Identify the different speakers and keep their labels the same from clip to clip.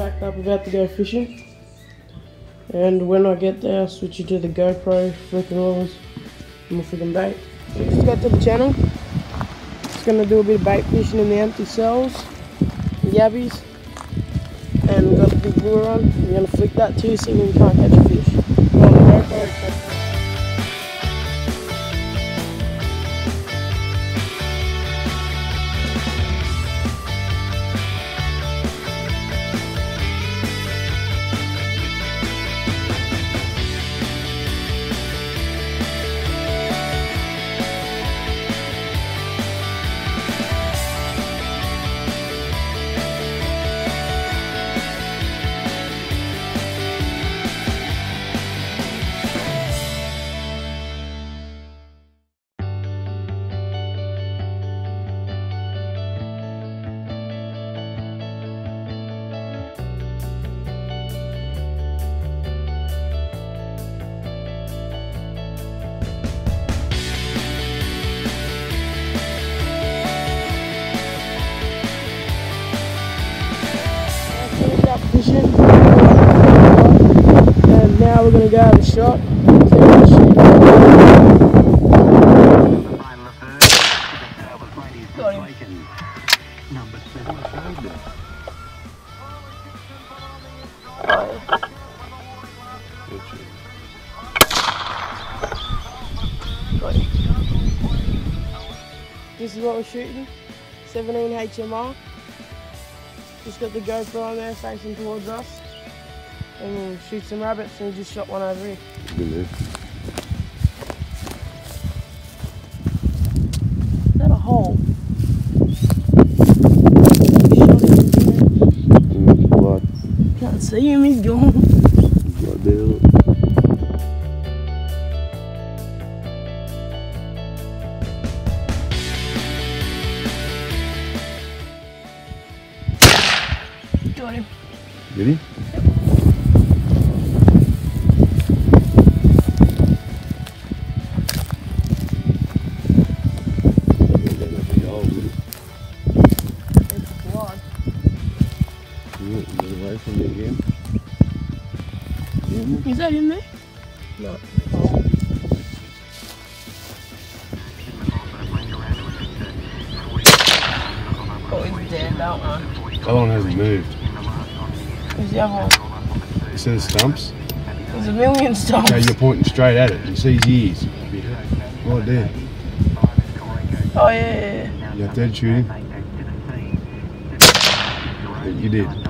Speaker 1: packed up, about to go fishing. And when I get there, I'll switch you to the GoPro, flipping lures, and we'll flipping bait. Just got to the channel. Just gonna do a bit of bait fishing in the empty cells, the yabbies. And we've got the big lure on. We're gonna flick that too, if we can't catch a fish. How much shit. Got him. Oh, yeah. Got him. This is what we're shooting. 17 HMR. Just got the GoPro on there facing towards us. And we'll shoot some rabbits and we just shot one over here.
Speaker 2: Good.
Speaker 1: Is that a hole? Shot it in there.
Speaker 2: Mm.
Speaker 1: Can't see him, he's gone.
Speaker 2: Blood there.
Speaker 1: Got him.
Speaker 2: Did he? From me again.
Speaker 1: Is that in there? No. Oh, he's dead, that one.
Speaker 2: That one hasn't moved.
Speaker 1: Who's the other one?
Speaker 2: You see the stumps?
Speaker 1: There's a million stumps.
Speaker 2: Okay, you're pointing straight at it. You see his ears. Right there.
Speaker 1: Oh, yeah, yeah, yeah.
Speaker 2: You have dead shooting. You did.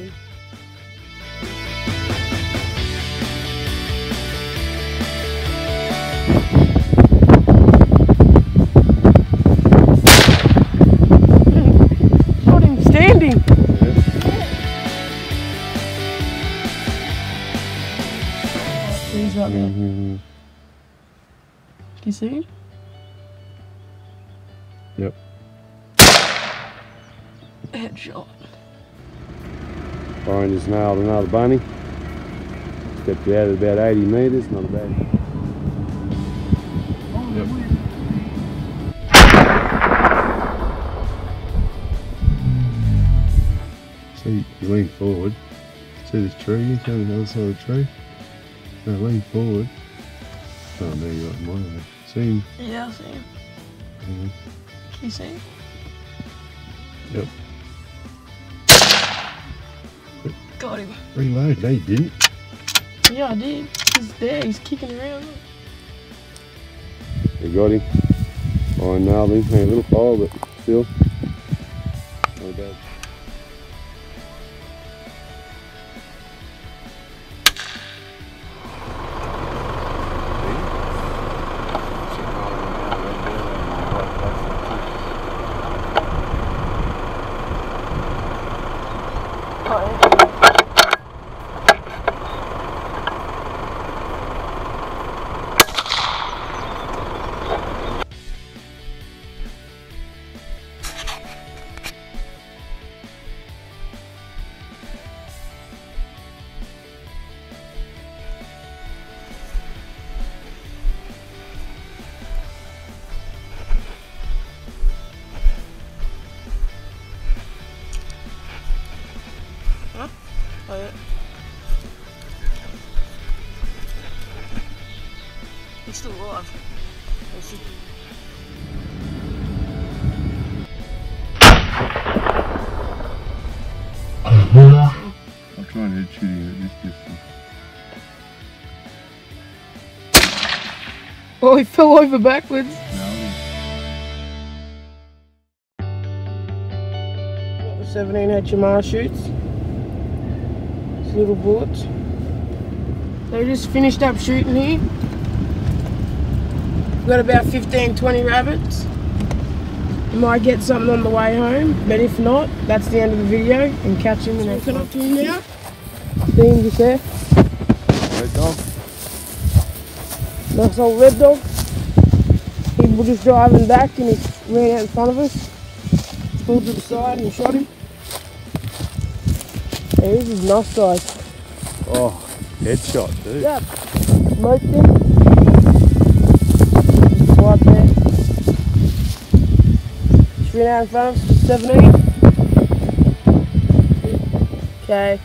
Speaker 1: big three. Got standing. He's.
Speaker 2: Mm-hmm.
Speaker 1: Can you see?
Speaker 2: Yep.
Speaker 1: Headshot.
Speaker 2: Brian just nailed another bunny. Stepped out at about 80 metres, not bad. Yep. See, you lean forward. See this tree? You come on the other side of the tree. Now lean forward. Oh, no, you're right in one of them. See him?
Speaker 1: Yeah, I see him.
Speaker 2: Mhm.
Speaker 1: Can you see him?
Speaker 2: Yep.
Speaker 1: Got him.
Speaker 2: Reload. No, you didn't.
Speaker 1: Yeah, I did. He's there. He's kicking around. Look.
Speaker 2: You got him. Oh, I nailed him. Hey, a little fire, but still. Not bad. I'm trying to head shooting at this distance.
Speaker 1: Oh, he fell over backwards.
Speaker 2: No,
Speaker 1: Got the 17 HMR shoots. These little bullets. They just finished up shooting here. We've got about 15, 20 rabbits. We might get something on the way home, but if not, that's the end of the video and catch him in the next one. up to him now. Dean just there.
Speaker 2: red dog.
Speaker 1: Nice old red dog. He was just driving back and he ran out in front of us. Pulled to the side and shot him. Yeah, this is nice size.
Speaker 2: Oh, headshot, dude.
Speaker 1: Yeah. Smoked him. Ran out in front of us, 17. Okay.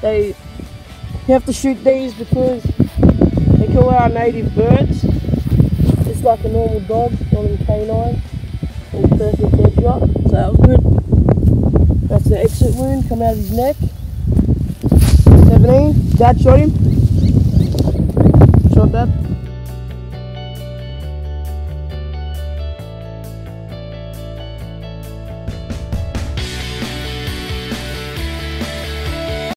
Speaker 1: They you have to shoot these because they kill our native birds. Just like a normal dog, not a canine. And perfect headshot. So that was good. That's the exit wound come out of his neck. 17. Dad shot him. Shot that.